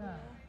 Да.